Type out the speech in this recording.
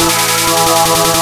Oh,